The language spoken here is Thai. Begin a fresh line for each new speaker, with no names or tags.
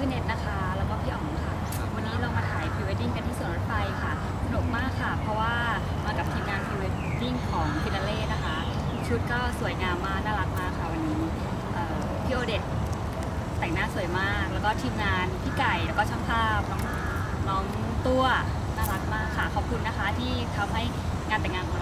ชื่อเน็ตนะคะ แล้วก็พี่อ๋องค่ะ วันนี้เรามาถ่ายพรีเวดดิ้งกันที่สวนรถไฟค่ะ สนุกมากค่ะ เพราะว่ามากับทีมงานพรีเวดดิ้งของฟินาเล่นะคะ ชุดก็สวยงามมากน่ารักมากค่ะวันนี้พี่โอเดตแต่งหน้าสวยมาก แล้วก็ทีมงานพี่ไก่ แล้วก็ช่างภาพน้องน้องตัวน่ารักมากค่ะ ขอบคุณนะคะที่ทำให้งานแต่งงานของ